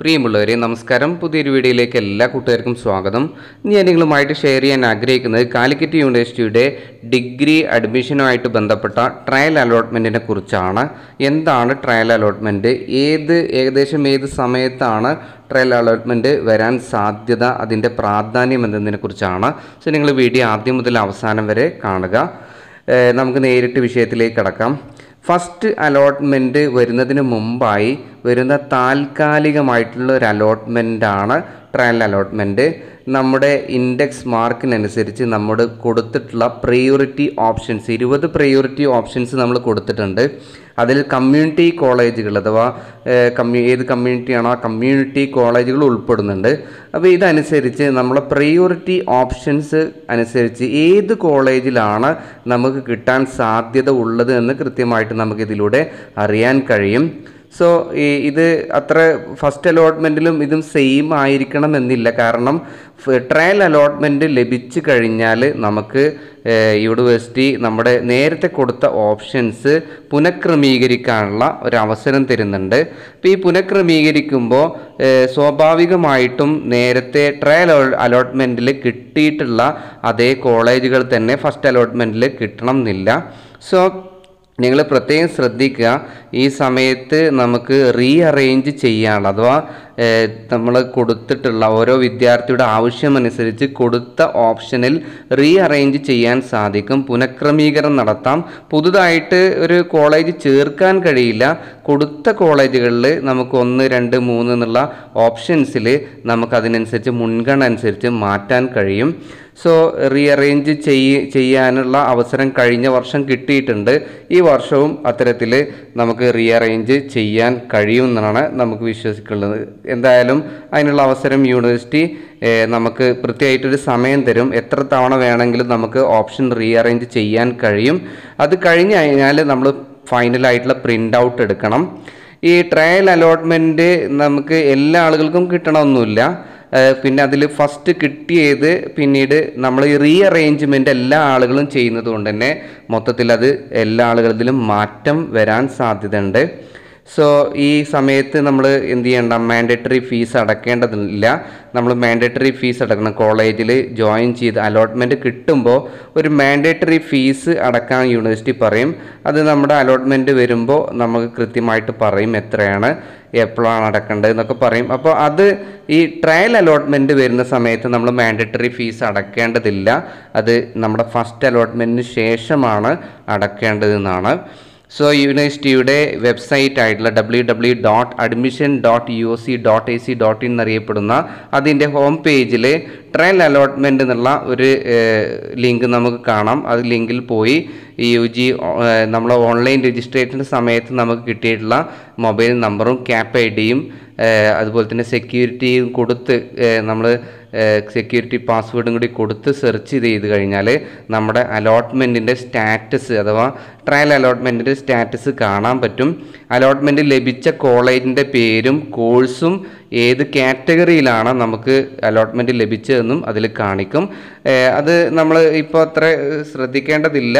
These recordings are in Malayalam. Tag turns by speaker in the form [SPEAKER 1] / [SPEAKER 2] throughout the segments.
[SPEAKER 1] പ്രിയമുള്ളവരെ നമസ്കാരം. പുതിയൊരു വീഡിയോയിലേക്ക് എല്ലാ കൂട്ടുകാർക്കും സ്വാഗതം. ഞാൻ നിങ്ങളുമായിട്ട് ഷെയർ ചെയ്യാൻ ആഗ്രഹിക്കുന്നത് കാലിക്കറ്റ് യൂണിവേഴ്സിറ്റിയുടെ ഡിഗ്രി അഡ്മിഷനുമായിട്ട് ബന്ധപ്പെട്ട ട്രയൽ അലോട്ട്മെന്റിനെ കുറിച്ചാണ്. എന്താണ് ട്രയൽ അലോട്ട്മെന്റ് ഏത് ഏകദേശം ഏത് സമയത്താണ് ട്രയൽ അലോട്ട്മെന്റ് വരാൻ സാധ്യത അതിന്റെ പ്രാധാന്യം എന്നതിനെ കുറിച്ചാണ്. സോ നിങ്ങൾ വീഡിയോ ആദ്യം മുതൽ അവസാനം വരെ കാണുക. നമുക്ക് നേരിട്ട് വിഷയത്തിലേക്ക് കടക്കാം. ഫസ്റ്റ് അലോട്ട്മെന്റ് വരുന്നതിന് മുമ്പായി വരുന്ന താൽക്കാലികമായിട്ടുള്ള ഒരു അലോട്ട്മെന്റാണ് ട്രയൽ അലോട്ട്മെന്റ് നമ്മുടെ ഇൻഡെക്സ് മാർക്കിനനുസരിച്ച് നമ്മൾ കൊടുത്തിട്ടുള്ള പ്രയോറിറ്റി ഓപ്ഷൻസ് ഇരുപത് പ്രയോറിറ്റി ഓപ്ഷൻസ് നമ്മൾ കൊടുത്തിട്ടുണ്ട്. അതിൽ കമ്മ്യൂണിറ്റി കോളേജുകൾ അഥവാ കമ്മ്യൂ ഏത് കമ്മ്യൂണിറ്റിയാണോ ആ കമ്മ്യൂണിറ്റി കോളേജുകൾ ഉൾപ്പെടുന്നുണ്ട്. അപ്പോൾ ഇതനുസരിച്ച് നമ്മളെ പ്രയോറിറ്റി ഓപ്ഷൻസ് അനുസരിച്ച് ഏത് കോളേജിലാണ് നമുക്ക് കിട്ടാൻ സാധ്യത ഉള്ളത് എന്ന് കൃത്യമായിട്ട് നമുക്കിതിലൂടെ അറിയാൻ കഴിയും. സോ ഇത് അത്ര ഫസ്റ്റ് അലോട്ട്മെന്റിലും ഇതും സെയിം ആയിരിക്കണം എന്നില്ല കാരണം ട്രയൽ അലോട്ട്മെന്റ് ലഭിച്ചു കഴിഞ്ഞാൽ നമുക്ക് യൂണിവേഴ്സിറ്റി നമ്മുടെ നേരത്തെ കൊടുത്ത ഓപ്ഷൻസ് പുനഃക്രമീകരിക്കാനുള്ള ഒരു അവസരം തരുന്നുണ്ട്. അപ്പോൾ ഈ പുനഃക്രമീകരിക്കുമ്പോൾ സ്വാഭാവികമായിട്ടും നേരത്തെ ട്രയൽ അലോട്ട്മെന്റിൽ കിട്ടിയിട്ടുള്ള അതേ കോളേജുകൾ തന്നെ ഫസ്റ്റ് അലോട്ട്മെന്റിൽ കിട്ടണം എന്നില്ല. സോ നിങ്ങൾ പ്രത്യേകം ശ്രദ്ധിക്കുക. ഈ സമയത്ത് നമുക്ക് റീ അറേഞ്ച് ചെയ്യാനുള്ള അഥവാ നമ്മൾ കൊടുത്തിട്ടുള്ള ഓരോ വിദ്യാർത്ഥിയുടെ ആവശ്യമനുസരിച്ച് കൊടുത്ത ഓപ്ഷനിൽ റീ അറേഞ്ച് ചെയ്യാൻ സാധിക്കും. പുനഃക്രമീകരണം നടത്താം. പുതുതായിട്ട് ഒരു കോളേജ് ചേർക്കാൻ കഴിയില്ല. കൊടുത്ത കോളേജുകളിൽ നമുക്ക് ഒന്ന് രണ്ട് മൂന്ന് എന്നുള്ള ഓപ്ഷൻസിൽ നമുക്ക് അതിനനുസരിച്ച് മുൻഗണന അനുസരിച്ച് മാറ്റാൻ കഴിയും. സോ റീഅറേഞ്ച് ചെയ്യ ചെയ്യാനുള്ള അവസരം കഴിഞ്ഞ വർഷം കിട്ടിയിട്ടുണ്ട്. ഈ വർഷവും അത്തരത്തിൽ നമുക്ക് റീഅറേഞ്ച് ചെയ്യാൻ കഴിയുമെന്നാണ് നമുക്ക് വിശ്വസിക്കുന്നത്. എന്തായാലും അതിനുള്ള അവസരം യൂണിവേഴ്സിറ്റി നമുക്ക് കൃത്യമായിട്ടൊരു സമയം തരും. എത്ര തവണ വേണമെങ്കിലും നമുക്ക് ഓപ്ഷൻ റീഅറേഞ്ച് ചെയ്യാൻ കഴിയും. അത് കഴിഞ്ഞ് കഴിഞ്ഞാൽ നമ്മൾ ഫൈനലായിട്ടുള്ള പ്രിന്റ് ഔട്ട് എടുക്കണം. ഈ ട്രയൽ അലോട്ട്മെന്റ് നമുക്ക് എല്ലാ ആളുകൾക്കും കിട്ടണമെന്നില്ല പിന്നെ അതിൽ ഫസ്റ്റ് കിട്ടിയത് പിന്നീട് നമ്മൾ ഈ റീ അറേഞ്ച്മെന്റ് എല്ലാ ആളുകളും ചെയ്യുന്നത് കൊണ്ട് തന്നെ മൊത്തത്തിൽ അത് എല്ലാ ആളുകളിലും മാറ്റം വരാൻ സാധ്യതയുണ്ട്. സോ ഈ സമയത്ത് നമ്മൾ എന്ത് ചെയ്യണ്ട? മാൻഡേറ്ററി ഫീസ് അടക്കേണ്ടതില്ല. നമ്മൾ മാൻഡേറ്ററി ഫീസ് അടക്കണം. കോളേജിൽ ജോയിൻ ചെയ്ത് അലോട്ട്മെന്റ് കിട്ടുമ്പോൾ ഒരു മാൻഡേറ്ററി ഫീസ് അടക്കാൻ യൂണിവേഴ്സിറ്റി പറയും. അത് നമ്മുടെ അലോട്ട്മെന്റ് വരുമ്പോൾ നമുക്ക് കൃത്യമായിട്ട് പറയും എത്രയാണ് എപ്പോഴാണ് അടക്കേണ്ടത് എന്നൊക്കെ പറയും. അപ്പോൾ അത് ഈ ട്രയൽ അലോട്ട്മെന്റ് വരുന്ന സമയത്ത് നമ്മൾ മാൻഡേറ്ററി ഫീസ് അടക്കേണ്ടതില്ല. അത് നമ്മുടെ ഫസ്റ്റ് അലോട്ട്മെന്റിന് ശേഷമാണ് അടക്കേണ്ടതെന്നാണ് സോ യൂണിവേഴ്സിറ്റിയുടെ വെബ്സൈറ്റ് ആയിട്ടുള്ള W W dot admission dot U C dot A C dot in എന്നറിയപ്പെടുന്ന അതിന്റെ ഹോം പേജിൽ ട്രയൽ അലോട്ട്മെന്റ് എന്നുള്ള ഒരു ലിങ്ക് നമുക്ക് കാണാം. അത് ലിങ്കിൽ പോയി യു ജി നമ്മൾ ഓൺലൈൻ രജിസ്ട്രേഷന്റെ സമയത്ത് നമുക്ക് കിട്ടിയിട്ടുള്ള മൊബൈൽ നമ്പറും ക്യാപ് ഐ ഡിയും അതുപോലെ തന്നെ സെക്യൂരിറ്റിയും കൊടുത്ത് നമ്മൾ സെക്യൂരിറ്റി പാസ്വേഡും കൂടി കൊടുത്ത് സെർച്ച് ചെയ്ത് കഴിഞ്ഞാൽ നമ്മുടെ അലോട്ട്മെന്റിന്റെ സ്റ്റാറ്റസ് അഥവാ ട്രയൽ അലോട്ട്മെന്റിന്റെ സ്റ്റാറ്റസ് കാണാൻ പറ്റും. അലോട്ട്മെന്റ് ലഭിച്ച കോളേജിന്റെ പേരും കോഴ്സും ഏത് കാറ്റഗറിയിലാണ് നമുക്ക് അലോട്ട്മെന്റ് ലഭിച്ചതെന്നും അതിൽ കാണിക്കും. അത് നമ്മൾ ഇപ്പോൾ അത്ര ശ്രദ്ധിക്കേണ്ടതില്ല.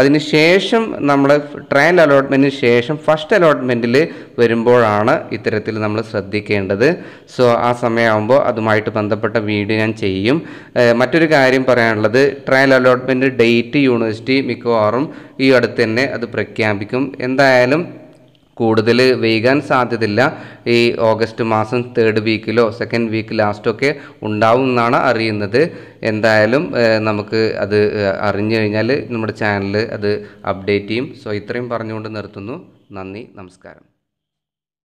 [SPEAKER 1] അതിന് ശേഷം നമ്മൾ ട്രയൽ അലോട്ട്മെന്റിന് ശേഷം ഫസ്റ്റ് അലോട്ട്മെന്റിൽ വരുമ്പോഴാണ് ഇത്തരത്തിൽ നമ്മൾ ശ്രദ്ധിക്കേണ്ടത്. സോ ആ സമയമാകുമ്പോൾ അതുമായിട്ട് ബന്ധപ്പെട്ട വീഡിയോ ഞാൻ ചെയ്യും. മറ്റൊരു കാര്യം പറയാനുള്ളത് ട്രയൽ അലോട്ട്മെന്റ് ഡേറ്റ് യൂണിവേഴ്സിറ്റി മിക്കവാറും ഈ അടുത്ത് തന്നെ അത് പ്രഖ്യാപിക്കും. എന്തായാലും കൂടുതൽ വൈകാൻ സാധ്യതയില്ല. ഈ ഓഗസ്റ്റ് മാസം തേർഡ് വീക്കിലോ സെക്കൻഡ് വീക്ക് ലാസ്റ്റൊക്കെ ഉണ്ടാവും എന്നാണ് അറിയുന്നത്. എന്തായാലും നമുക്ക് അത് അറിഞ്ഞു കഴിഞ്ഞാൽ നമ്മുടെ ചാനൽ അത് അപ്ഡേറ്റ് ചെയ്യും. സോ ഇത്രയും പറഞ്ഞുകൊണ്ട് നിർത്തുന്നു. നന്ദി നമസ്കാരം.